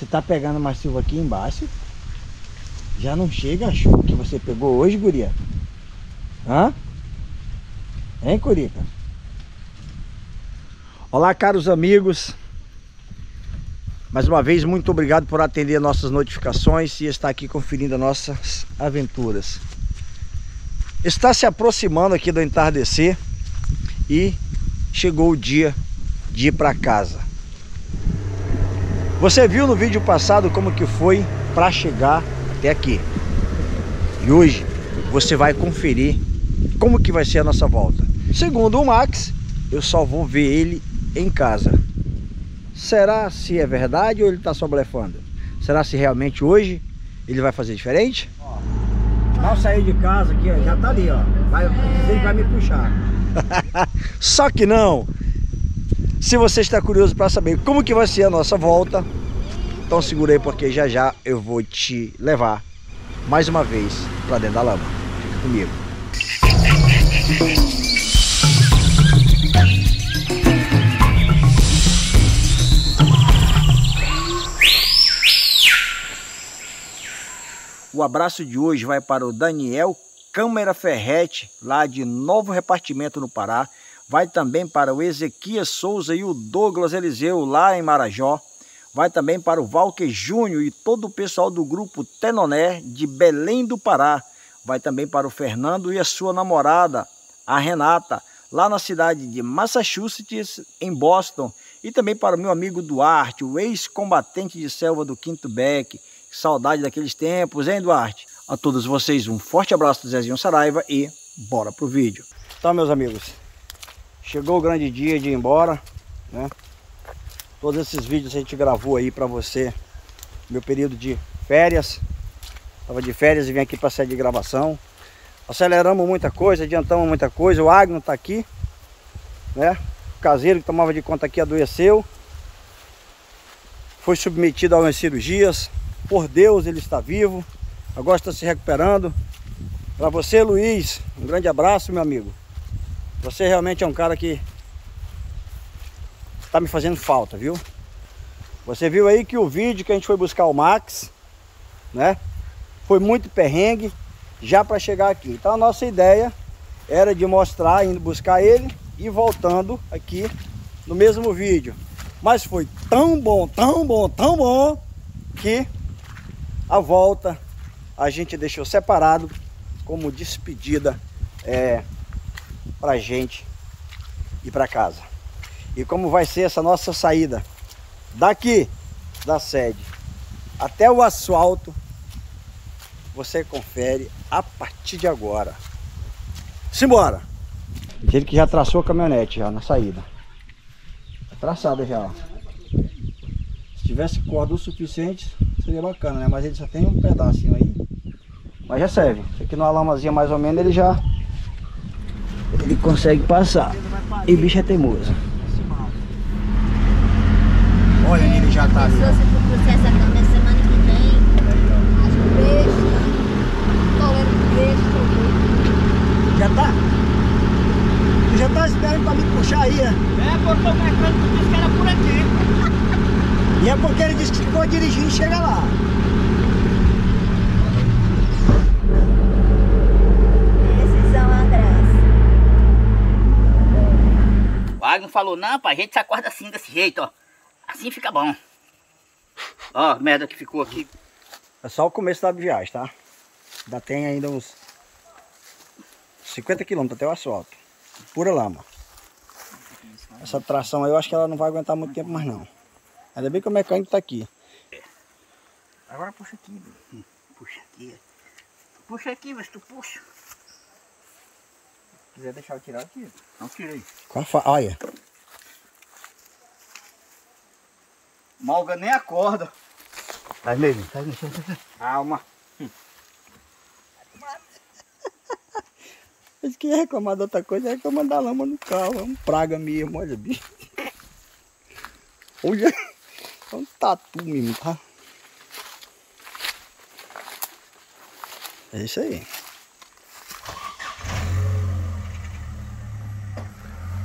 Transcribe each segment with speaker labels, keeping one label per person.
Speaker 1: Você tá pegando uma chuva aqui embaixo. Já não chega a chuva que você pegou hoje, guria? Hã? Hein, Curica? Olá, caros amigos. Mais uma vez, muito obrigado por atender nossas notificações e estar aqui conferindo as nossas aventuras. Está se aproximando aqui do entardecer e chegou o dia de ir para casa. Você viu no vídeo passado como que foi para chegar até aqui. E hoje você vai conferir como que vai ser a nossa volta. Segundo o Max, eu só vou ver ele em casa. Será se é verdade ou ele está só blefando? Será se realmente hoje ele vai fazer diferente? Mal sair de casa aqui, ó, já tá ali, ó. Vai, ele vai me puxar. só que não. Se você está curioso para saber como que vai ser a nossa volta, então segura aí porque já já eu vou te levar mais uma vez para dentro da lama. Fica comigo. O abraço de hoje vai para o Daniel Câmara Ferrete, lá de Novo Repartimento no Pará, vai também para o Ezequias Souza e o Douglas Eliseu lá em Marajó, vai também para o Valque Júnior e todo o pessoal do grupo Tenoné de Belém do Pará, vai também para o Fernando e a sua namorada, a Renata, lá na cidade de Massachusetts, em Boston, e também para o meu amigo Duarte, o ex-combatente de selva do Quinto Beck, saudade daqueles tempos, hein Duarte? A todos vocês um forte abraço do Zezinho Saraiva e bora pro vídeo. Então meus amigos, Chegou o grande dia de ir embora, né? Todos esses vídeos a gente gravou aí para você, meu período de férias. Tava de férias e vim aqui para sede de gravação. Aceleramos muita coisa, adiantamos muita coisa. O Agno tá aqui, né? O caseiro que tomava de conta aqui adoeceu. Foi submetido a umas cirurgias. Por Deus ele está vivo. Agora está se recuperando. Para você, Luiz, um grande abraço, meu amigo. Você realmente é um cara que está me fazendo falta, viu? Você viu aí que o vídeo que a gente foi buscar o Max, né? Foi muito perrengue já para chegar aqui. Então a nossa ideia era de mostrar, indo buscar ele e voltando aqui no mesmo vídeo. Mas foi tão bom, tão bom, tão bom que a volta a gente deixou separado como despedida é, para gente ir para casa. E como vai ser essa nossa saída daqui da sede até o asfalto, você confere a partir de agora. Simbora! Ele que já traçou a caminhonete já na saída. Tá traçada já. Se tivesse corda o suficiente, seria bacana, né? Mas ele só tem um pedacinho aí. Mas já serve. Aqui numa lamazinha mais ou menos ele já ele consegue passar. E bicho é teimoso. Olha, ele já tá ali. Se você for essa câmera semana que vem, acho que peixe, tolero peixe, Já tá? Tu já tá esperando pra me puxar aí, né?
Speaker 2: É, porque o mecânico disse que era por aqui.
Speaker 1: e é porque ele disse que ficou dirigindo e chega lá.
Speaker 2: Wagner falou, não, pai, a gente se acorda assim, desse jeito, ó. Assim fica bom. Ó, merda que ficou aqui.
Speaker 1: É só o começo da viagem, tá? Ainda tem ainda uns 50 quilômetros até o asfalto. Pura lama. Essa tração aí eu acho que ela não vai aguentar muito tempo mais não. Ainda bem que o mecânico tá aqui.
Speaker 2: Agora puxa aqui, puxa aqui. Puxa aqui, mas tu puxa quiser deixar eu tirar, aqui. Não tirei.
Speaker 1: Com a fa... Olha.
Speaker 2: Malga nem acorda.
Speaker 1: Tá mesmo, tá mexendo.
Speaker 2: Calma.
Speaker 1: Eles que reclamar de outra coisa, é reclamar da lama no carro. É um praga mesmo, olha, bicho. Olha, é um tatu mesmo, tá? É isso aí.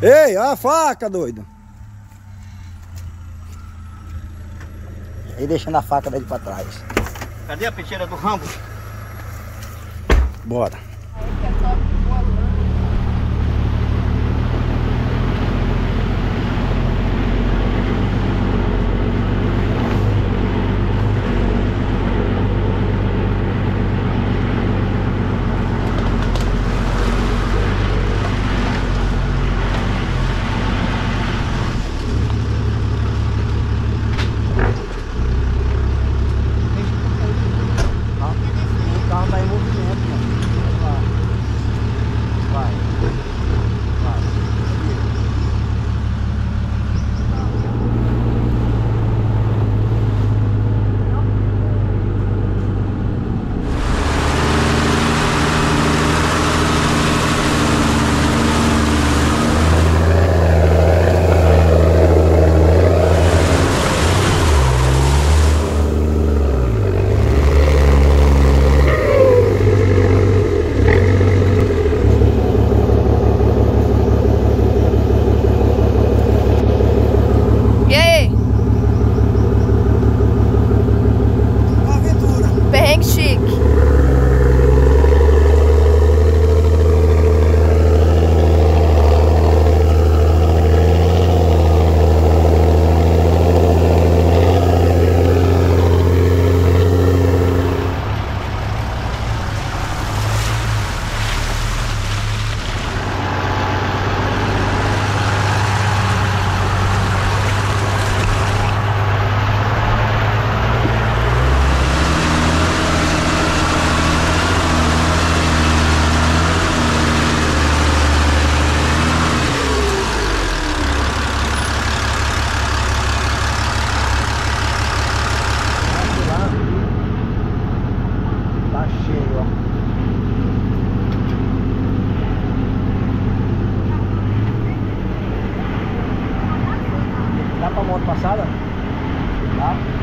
Speaker 1: Ei, a faca, doido. E deixando a faca dele pra trás.
Speaker 2: Cadê a peixeira do Rambo?
Speaker 1: Bora. passada. Tá?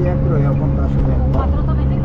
Speaker 1: diye kuruyor bundan sonra. Patron tabii ki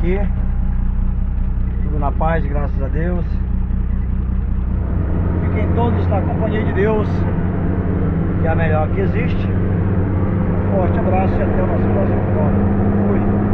Speaker 1: aqui. Tudo na paz, graças a Deus. Fiquem todos na companhia de Deus, que é a melhor que existe. Um forte abraço e até o nosso próximo encontro. Fui.